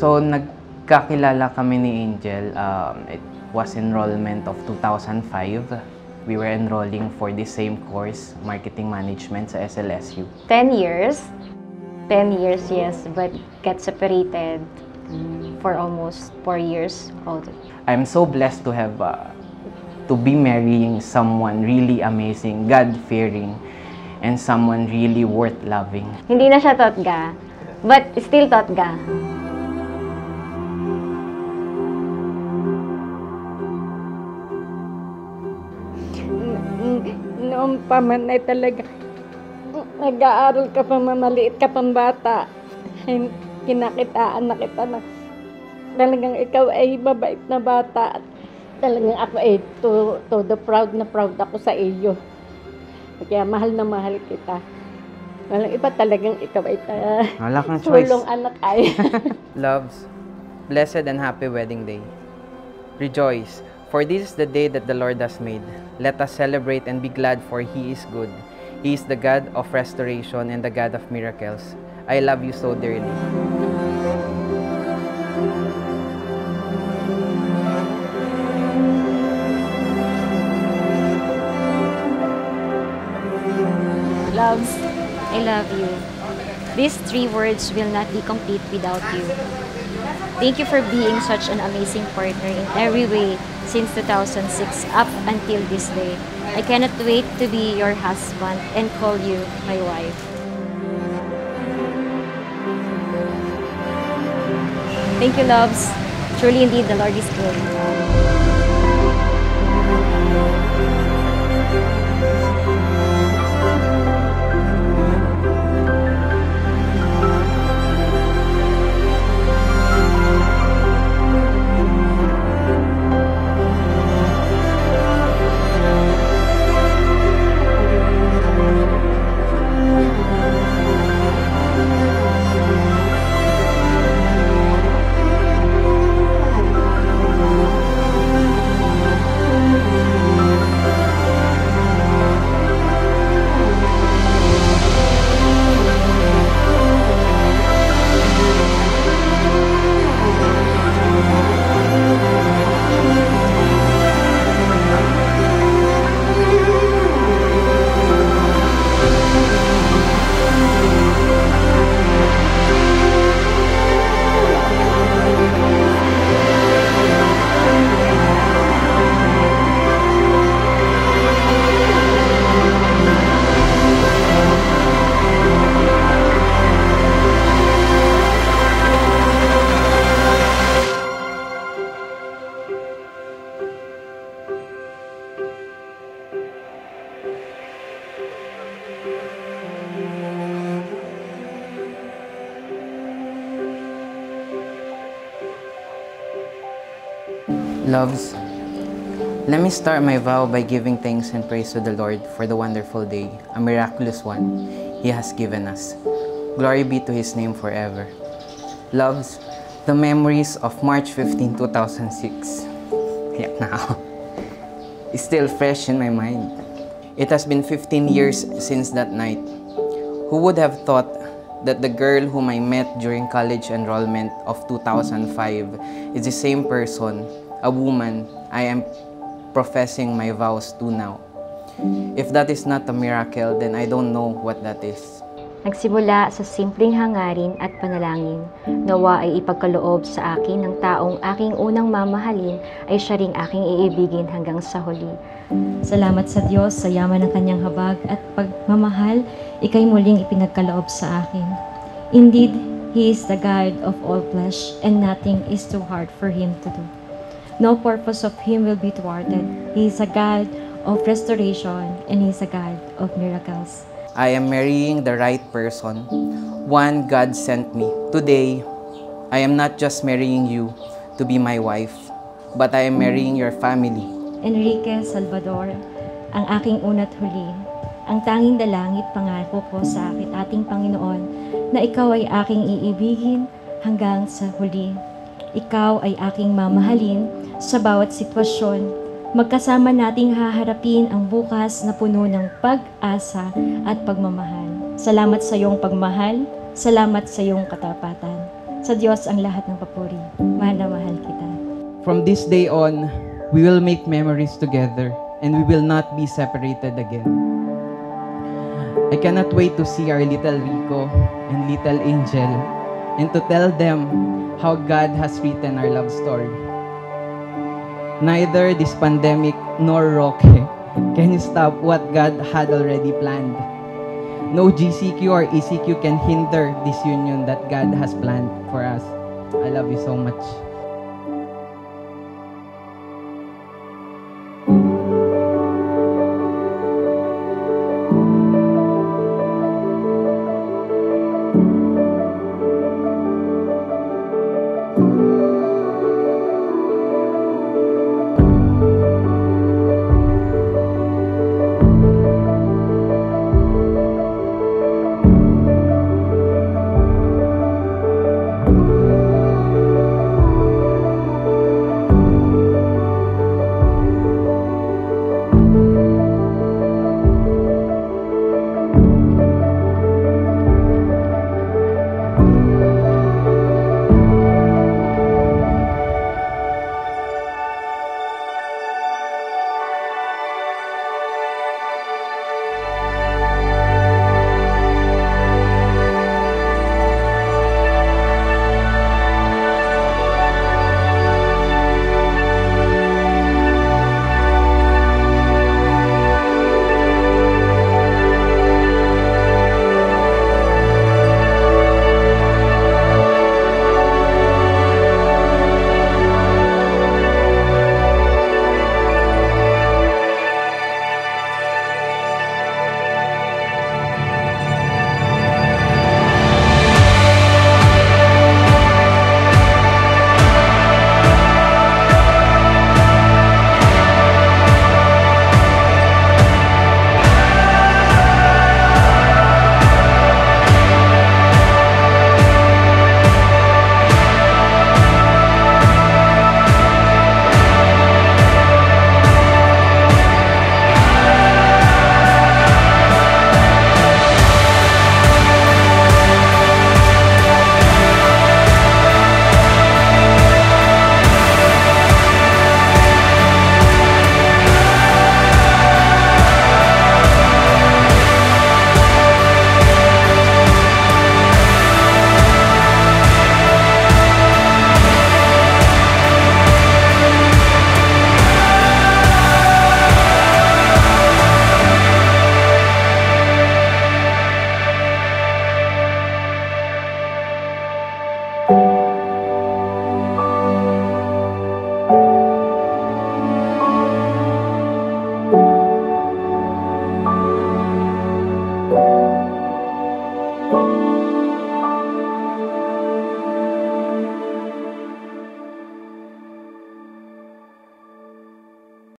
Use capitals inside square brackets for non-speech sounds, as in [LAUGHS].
So, nagkakilala kami ni Angel. Um, it was enrollment of 2005. We were enrolling for the same course, Marketing Management sa SLSU. 10 years. 10 years, yes, but got separated for almost 4 years. All I'm so blessed to have uh, to be marrying someone really amazing, God-fearing, and someone really worth loving. Hindi na siya totga, but still totga. Noong pa man ay talaga, nag-aaral ka pa mamaliit ka pang bata. Kinakitaan na kita na talagang ikaw ay mabait na bata. At talagang ako ay to, to the proud na proud ako sa iyo. Kaya mahal na mahal kita. Walang iba talagang ikaw ay ta- Wala kang choice. sulong anak ay. [LAUGHS] Loves, blessed and happy wedding day. Rejoice, for this is the day that the Lord has made. Let us celebrate and be glad, for He is good. He is the God of restoration and the God of miracles. I love you so dearly. Loves, I love you. These three words will not be complete without you. Thank you for being such an amazing partner in every way since 2006 up until this day. I cannot wait to be your husband and call you my wife. Thank you, loves. Truly indeed, the Lord is good. Loves, let me start my vow by giving thanks and praise to the Lord for the wonderful day, a miraculous one He has given us. Glory be to His name forever. Loves, the memories of March 15, 2006, yeah, now, [LAUGHS] is still fresh in my mind. It has been 15 years since that night. Who would have thought that the girl whom I met during college enrollment of 2005 is the same person, a woman I am professing my vows to now. If that is not a miracle, then I don't know what that is. Nagsimula sa simpleng hangarin at panalangin, nawa ay ipagkaloob sa akin ng taong aking unang mamahalin ay siya ring aking iibigin hanggang sa huli. Salamat sa Diyos sa yaman ng kanyang habag at pagmamahal, ikay muling ipinagkaloob sa akin. Indeed, He is the God of all flesh and nothing is too hard for Him to do. No purpose of Him will be thwarted. He is a God of restoration and He is a God of miracles. I am marrying the right person, one God sent me. Today, I am not just marrying you to be my wife, but I am marrying your family. Enrique Salvador, ang aking una't huli, ang tanging dalangit pangako ko sa akin ating Panginoon na ikaw ay aking iibigin hanggang sa huli. Ikaw ay aking mamahalin sa bawat sitwasyon. Magkasama nating haharapin ang bukas na puno ng pag-asa at pagmamahal. Salamat sa iyong pagmahal. Salamat sa iyong katapatan. Sa Diyos ang lahat ng papuri. Mahal na mahal kita. From this day on, we will make memories together and we will not be separated again. I cannot wait to see our little Rico and little Angel and to tell them how God has written our love story. Neither this pandemic nor Roque can stop what God had already planned. No GCQ or ECQ can hinder this union that God has planned for us. I love you so much.